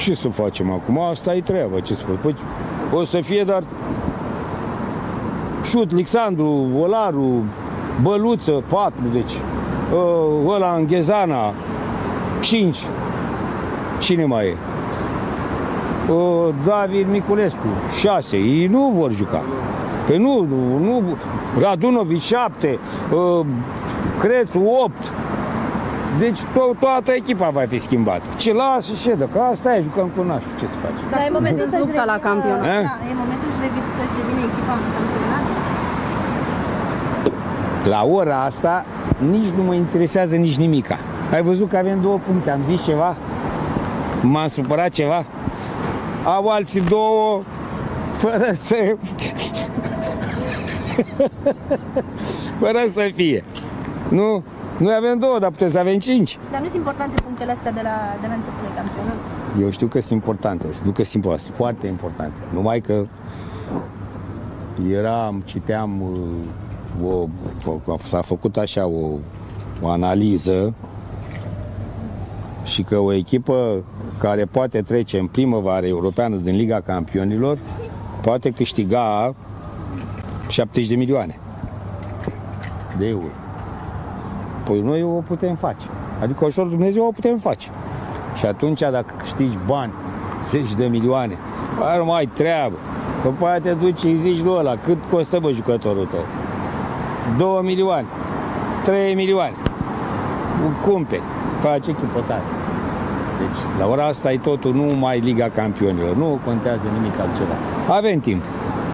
Ce să facem acum? Asta e treaba, ce să fac? Păi, o să fie, dar Șut, Alexandru, Olaru, Băluță, 4, deci uh, ăla Înghezana, 5. Cine mai e? Uh, David Miculescu, 6. Ei nu vor juca. Păi nu, nu, nu Radunovic 7, uh, Crețu 8. Deci to- toată echipa va fi schimbată. Ce lasă și ședă, că asta e, jucăm cu nașul, ce să faci? Dar e momentul să-și Lupta la revină, campionat. Eh? Da, e momentul să-și revină, să-și revină echipa în campionat. La ora asta nici nu mă interesează nici nimica. Ai văzut că avem două puncte, am zis ceva? M-am supărat ceva? Au alții două fără să... fără să fie. Nu? Noi avem două, dar putem să avem cinci. Dar nu sunt importante punctele astea de la, de la început de campionat. Eu știu că sunt importante, știu că sunt importante, sunt foarte importante. Numai că eram, citeam, uh, o, s-a făcut așa o, o analiză și că o echipă care poate trece în primăvară europeană din Liga Campionilor poate câștiga 70 de milioane de euro. Păi noi o putem face. Adică ușor Dumnezeu o putem face. Și atunci dacă câștigi bani, zeci de milioane, aia nu mai ai treabă. După aia te duci și zici lui ăla, cât costă bă jucătorul tău? 2 milioane, 3 milioane. Îl cumperi, faci echipă tare. Deci, la ora asta e totul, nu mai Liga Campionilor, nu contează nimic altceva. Avem timp.